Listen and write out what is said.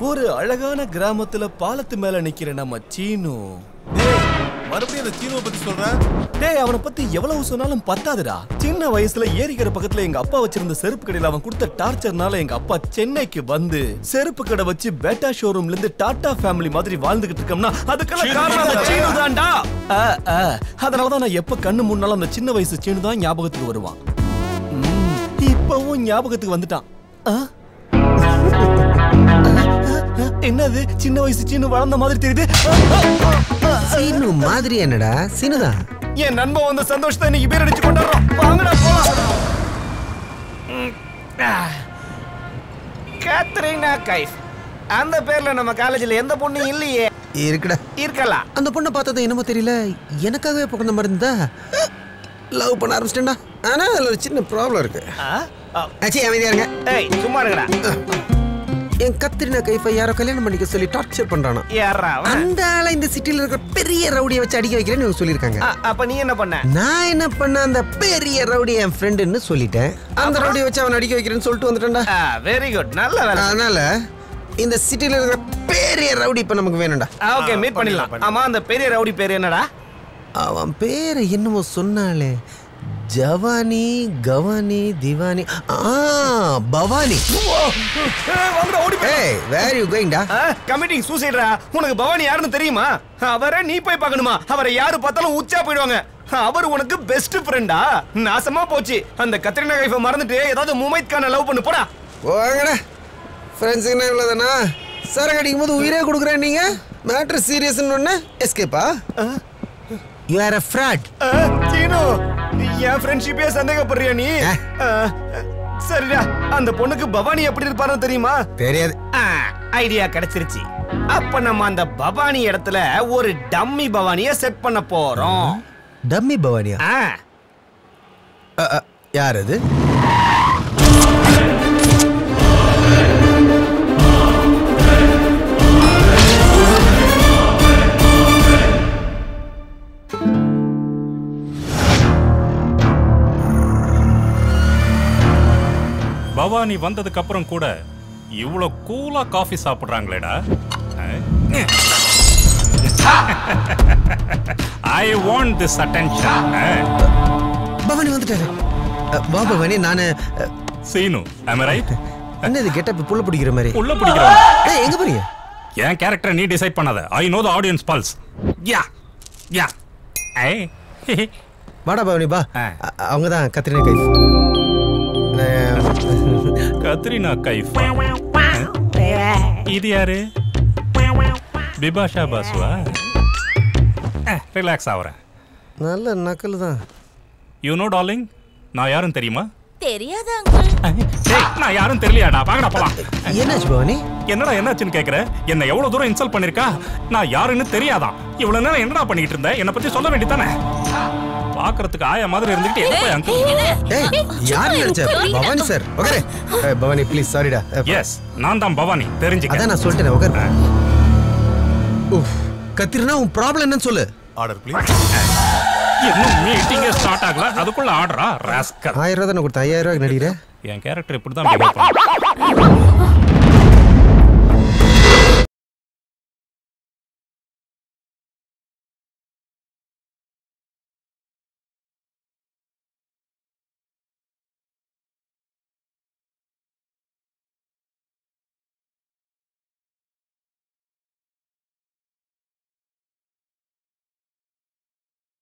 ஒரு அழகான கிராமத்துல பாலத்து மேல நிக்கிற நம்ம சீனு. டேய் மறுபடியும் அந்த சீனுவை பத்தி சொல்ற? டேய் அவனை பத்தி எவ்வளவு சொன்னாலும் பத்தாதுடா. சின்ன வயசுல ஏரிக்கிற பக்கத்துல எங்க அப்பா வச்சிருந்த செருப்பு கடையில அவன் கொடுத்த டார்ச்சர்னால எங்க அப்பா சென்னைக்கு வந்து செருப்பு கடை வச்சு பேட்டா ஷோரூம்ல இருந்து டாடா ஃபேமிலி மாதிரி வாழ்ந்துகிட்டு இருக்கோம்னா அதுக்கெல்லாம் காரணம் அந்த சீனு தான்டா. ஆ, ஆ. அதனாலதான் நான் எப்ப கண்ணு முன்னாலும் அந்த சின்ன வயசு சீனு தான் ஞாபகத்துக்கு வருவான். இப்பவும் ஞாபகத்துக்கு வந்துட்டான்? என்னது? சின்ன வயசு சீனு வளர்ந்த மாதிரி தெரியுது. சீனு மாதிரி என்னடா? சீனுதான் என் நண்பன் வந்த சந்தோஷத்தை இன்னைக்கு பேர் அடிச்சு கொண்டாடுறோம் வாங்கடா போலாம். கேத்ரினா கைஃப். அந்த பேர்ல நம்ம காலேஜ்ல எந்த பொண்ணும் இல்லையே. இருக்குடா. இருக்கலாம். அந்த பொண்ணை பார்த்தது என்னமோ தெரியல. எனக்காகவே பிறந்த மாதிரி இருந்தா லவ் பண்ண ஆரம்பிச்சிட்டேன்டா. ஆனா அதுல ஒரு சின்ன ப்ராப்ளம் இருக்கு. அமைதியா இருங்க. ஏய் சும்மா இருங்கடா. என் கத்திரினா கைஃபை யாரோ கல்யாணம் பண்ணிக்க சொல்லி டார்ச்சர் பண்றானா? அந்த ஆளை இந்த சிட்டில இருக்கிற பெரிய ரவுடியை வச்சு அடிக்க வைக்கிறேன்னு இவங்க சொல்லியிருக்காங்க. அப்ப நீ என்ன பண்ண? நான் என்ன பண்ண? அந்த பெரிய ரவுடி என் ஃப்ரெண்டுன்னு சொல்லிட்டேன். அந்த ரவுடியை வச்சு அவன் அடிக்க வைக்கிறேன்னு சொல்லிட்டு வந்துட்டேன்டா. வெரி குட் நல்ல வேலை. அதனால இந்த சிட்டில இருக்கிற பெரிய ரவுடி இப்ப நமக்கு வேணும்டா. ஓகே மீட் பண்ணிடலாம். ஆமா அந்த பெரிய ரவுடி பேர் என்னடா? அவன் பேரை என்னமோ சொன்னாலே ஜவானி கவானி திவானி. ஆ பவானி. ஏய், வேர் யூ கோயிங்டா கமிட்டிங் சூசைட்ரா உனக்கு பவானி யாருன்னு தெரியுமா? அவரை நீ போய் பார்க்கணுமா? அவரை யாரு பார்த்தாலும் உச்சா போயிடுவாங்க. அவர் உனக்கு பெஸ்ட் ஃப்ரெண்டா நாசமா போச்சு. அந்த கத்ரினா கைஃபை மறந்துட்டு ஏதாவது முமைத் கான லவ் பண்ணு. போடா. போங்கடா. ஃப்ரெண்ட்ஸுங்கன்னா இவ்வளோதானா சரக்கு அடிக்கும் போது உயிரே கொடுக்குறேன் நீங்க. மேட்ரு சீரியஸ்னு ஒன்று எஸ்கேப்பா you are a fraud Seenu என் ஃப்ரெண்ட்ஷிப்பே சந்தேகப்படுறியா நீ? சரிடா. அந்த பொண்ணுக்கு பவானி எப்படி இருப்பாருன்னு தெரியுமா? தெரியாது. ஐடியா கிடைச்சிருச்சு. அப்ப நம்ம அந்த பவானி இடத்துல ஒரு டம்மி பவானிய செட் பண்ண போறோம். டம்மி பவானியா? யார் அது? பவானி வந்ததுக்கு அப்புறம் கூட இவ்வளோ கூலா coffee சாப்பிடுறாங்களேடா. I want this attention Bhavani வந்துட்டாரு. வா பவானி நானு சீனு I right? என்ன இது கெட்டப் புள்ள பிடிக்கிற மாதிரி? உள்ள பிடிக்கிறவன். ஏய் எங்க போறீங்க? என் கேரக்டரை நீ டிசைட் பண்ணாத. I know the audience pulse yeah yeah I வாடா பவானி பா. அவங்க தான் கத்திரினா கைஃப் கத்ரினா கைஃப். இது யாரு? பிபாஷா பாசுவா ரிலாக்ஸ் ஆகுறேன் நல்ல நக்கல் தான். யூ நோ டார்லிங் நான் யாரும் தெரியுமா? தெரியாத நான் யாரும் தெரியலையாடா? வாங்கடா போலாம். என்னாச்சு பவானி? என்னடா என்னாச்சுன்னு கேக்குற? என்ன எவ்வளவு தூரம் இன்சல்ட் பண்ணிருக்கா? நான் யாருன்னு தெரியாதான். இவ்வளவு நேரம் என்னடா பண்ணிட்டு இருந்த? என்ன பத்தி சொல்ல வேண்டியதானே பாக்குறதுக்கு ஆயா மாதிரி இருந்துகிட்டு எங்க போய் அங்கிள் யார் நினைச்ச? Bhavani sir. Okay Bhavani please சாரிடா எஸ் நான் தான் பவானி. தெரிஞ்சுக்க. அதான் நான் சொல்லிட்டேன் உஃப் கத்திரினா உன் ப்ராப்ளம் என்னன்னு சொல்லு. ஆர்டர் ப்ளீஸ் இன்னும் மீட்டிங்கே ஸ்டார்ட் ஆகல. அதுக்குள்ள ஆடுறா ராஸ்கல் ஆயிரம் ரூபா தானே கொடுத்தேன். ஐயாயிரம் ரூபாய்க்கு நடிக்கிற என் கேரக்டர் இப்படி தான் பண்ணும்.